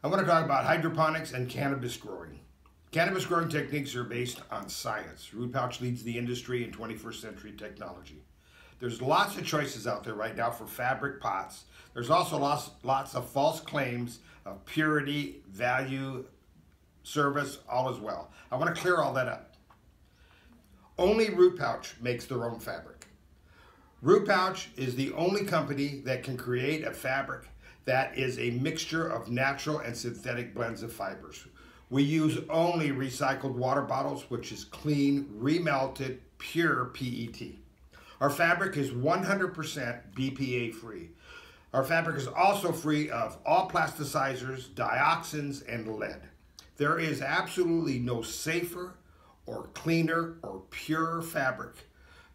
I want to talk about hydroponics and cannabis growing. Cannabis growing techniques are based on science. Root Pouch leads the industry in 21st century technology. There's lots of choices out there right now for fabric pots. There's also lots, lots of false claims of purity, value, service, all as well. I want to clear all that up. Only Root Pouch makes their own fabric. Root Pouch is the only company that can create a fabric that is a mixture of natural and synthetic blends of fibers. We use only recycled water bottles, which is clean, remelted, pure PET. Our fabric is 100% BPA free. Our fabric is also free of all plasticizers, dioxins, and lead. There is absolutely no safer or cleaner or purer fabric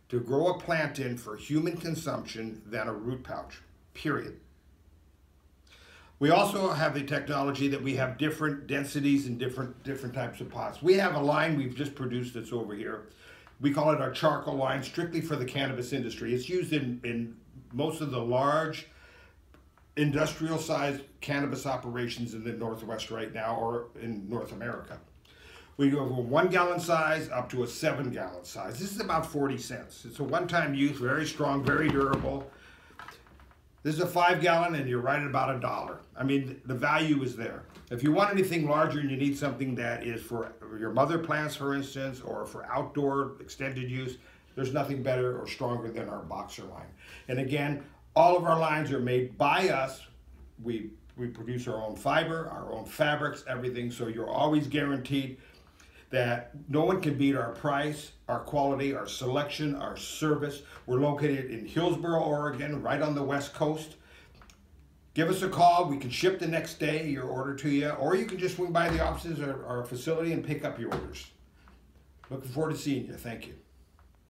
to grow a plant in for human consumption than a root pouch, period. We also have the technology that we have different densities and different different types of pots. We have a line we've just produced that's over here. We call it our charcoal line, strictly for the cannabis industry. It's used in, in most of the large industrial sized cannabis operations in the Northwest right now or in North America. We go from one gallon size up to a seven gallon size. This is about 40 cents. It's a one time use, very strong, very durable. This is a five gallon and you're right at about a dollar. I mean, the value is there. If you want anything larger and you need something that is for your mother plants, for instance, or for outdoor extended use, there's nothing better or stronger than our boxer line. And again, all of our lines are made by us. We, we produce our own fiber, our own fabrics, everything. So you're always guaranteed that no one can beat our price, our quality, our selection, our service. We're located in Hillsboro, Oregon, right on the west coast. Give us a call. We can ship the next day your order to you, or you can just swing by the offices or our facility and pick up your orders. Looking forward to seeing you. Thank you.